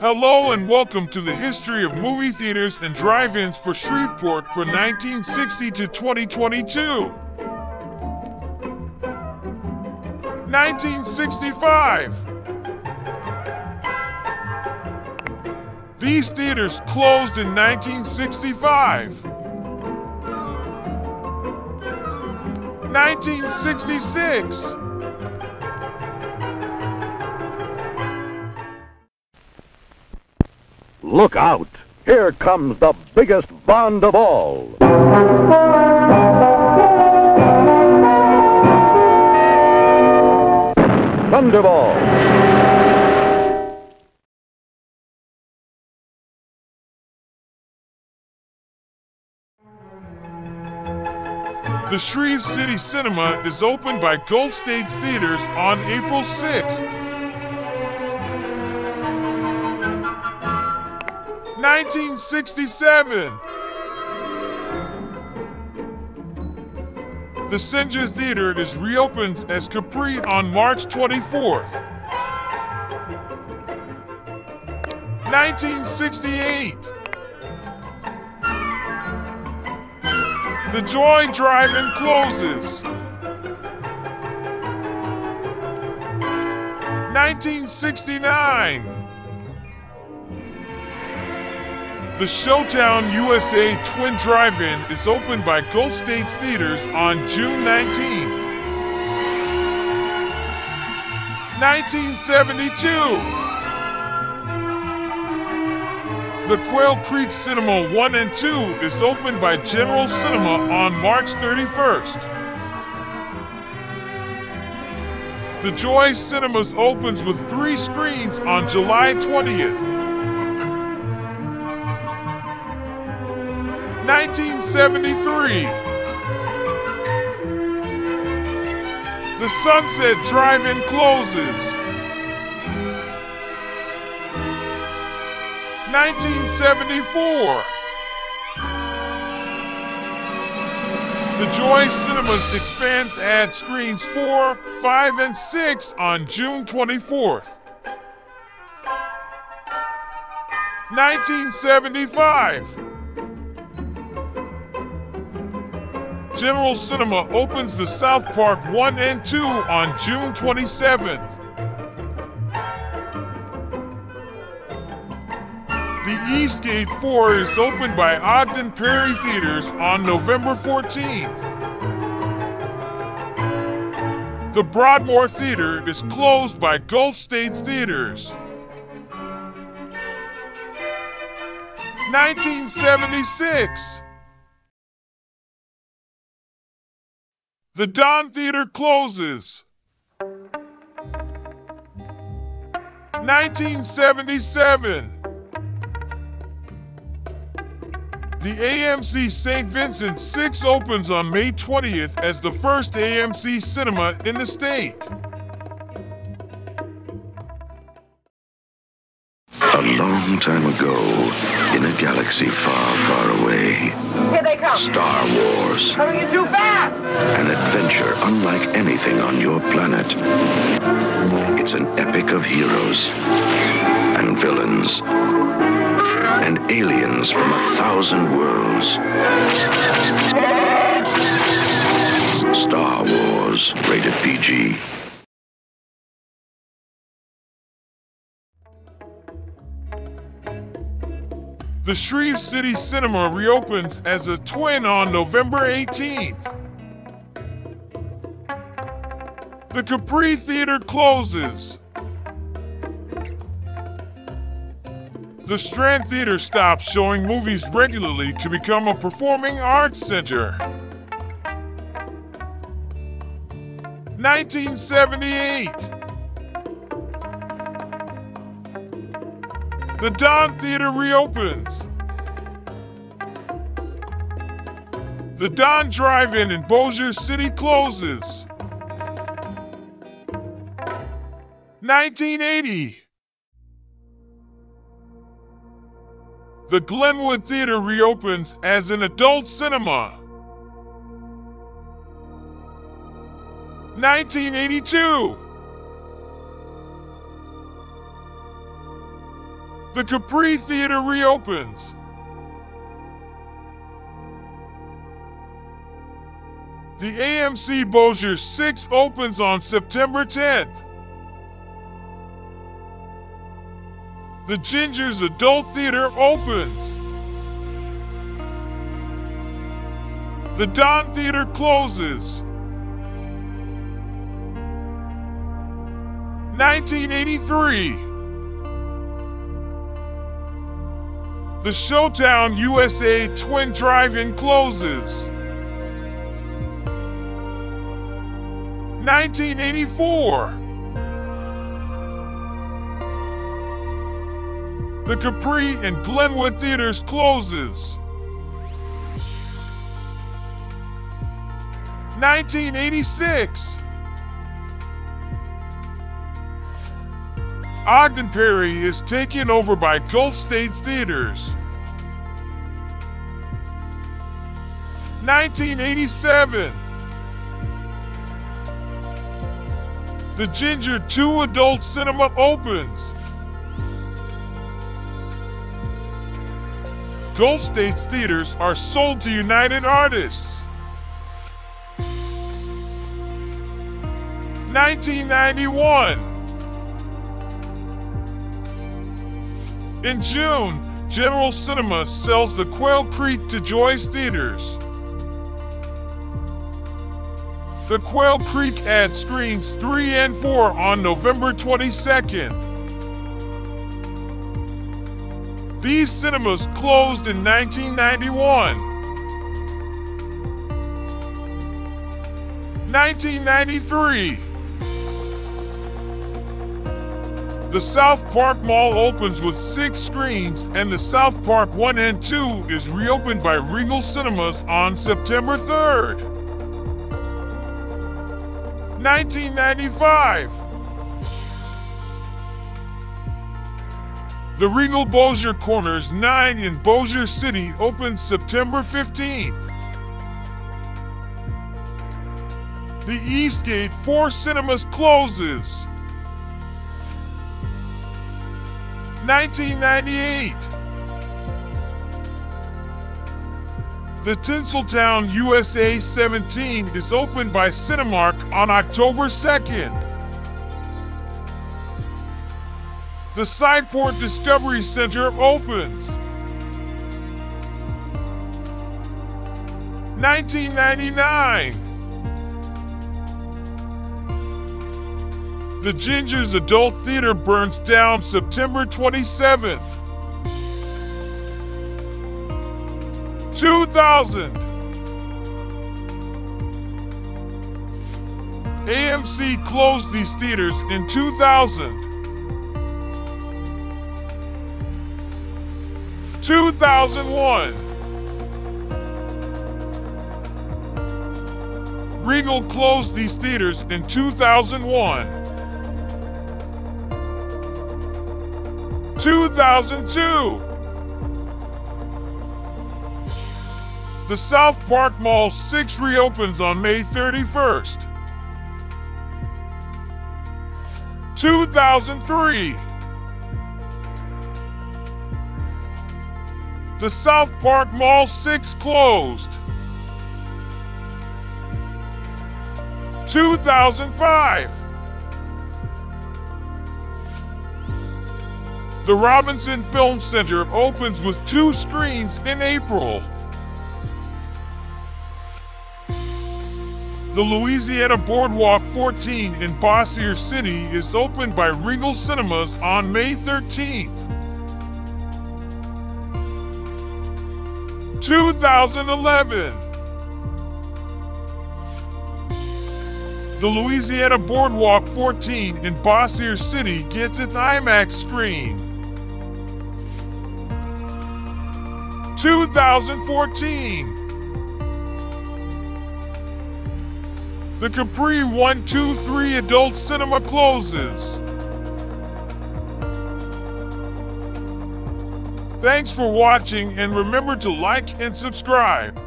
Hello and welcome to the history of movie theaters and drive-ins for Shreveport from 1960 to 2022. 1965. These theaters closed in 1965. 1966. Look out! Here comes the biggest bond of all. Thunderball. The Shreve City Cinema is opened by Gulf States Theaters on April 6th. 1967. The Singer Theater is reopened as Capri on March 24th. 1968. The Joy Drive-In closes. 1969. The Showtown USA Twin Drive-In is opened by Gulf States Theaters on June 19th. 1972. The Quail Creek Cinema 1 and 2 is opened by General Cinema on March 31st. The Joy Cinemas opens with three screens on July 20th. 1973. The Sunset Drive-In closes. 1974. The Joy Cinemas expands at screens 4, 5, and 6 on June 24th. 1975. General Cinema opens the South Park 1 and 2 on June 27th. The Eastgate 4 is opened by Ogden Perry Theaters on November 14th. The Broadmoor Theater is closed by Gulf States Theaters. 1976. The Don Theater closes. 1977. The AMC St. Vincent 6 opens on May 20th as the first AMC cinema in the state. A long time ago, in a galaxy far, far Here they come. Star Wars, Coming in too fast. an adventure unlike anything on your planet. It's an epic of heroes and villains and aliens from a thousand worlds. Star Wars, rated PG. The Shreve City Cinema reopens as a twin on November 18th. The Capri Theater closes. The Strand Theater stops showing movies regularly to become a performing arts center. 1978. The Don Theater reopens. The Don Drive-In in Bossier City closes. 1980. The Glenwood Theater reopens as an adult cinema. 1982. The Capri Theater reopens. The AMC Bossier 6 opens on September 10th. The Ginger's Adult Theater opens. The Don Theater closes. 1983. The Showtown USA Twin Drive-In closes. 1984. The Capri and Glenwood Theaters closes. 1986. Ogden Perry is taken over by Gulf States Theaters. 1987. The Ginger 2 Adult Cinema opens. Gulf States Theaters are sold to United Artists. 1991. In June, General Cinema sells the Quail Creek to Joy's Theaters. The Quail Creek ad screens 3 and 4 on November 22nd. These cinemas closed in 1991. 1993. The South Park Mall opens with six screens, and the South Park 1 and 2 is reopened by Regal Cinemas on September 3rd. 1995. The Regal Bossier Corners 9 in Bossier City opens September 15th. The Eastgate 4 Cinemas closes. 1998. The Tinseltown USA 17 is opened by Cinemark on October 2nd. The Sci-Port Discovery Center opens. 1999. The Ginger's Adult Theater burns down September 27th. 2000. AMC closed these theaters in 2000. 2001. Regal closed these theaters in 2001. 2002. The South Park Mall 6 reopens on May 31st. 2003. The South Park Mall 6 closed. 2005. The Robinson Film Center opens with two screens in April. The Louisiana Boardwalk 14 in Bossier City is opened by Regal Cinemas on May 13th. 2011. The Louisiana Boardwalk 14 in Bossier City gets its IMAX screen. 2014. The Capri 123 Adult Cinema closes. Thanks for watching and remember to like and subscribe.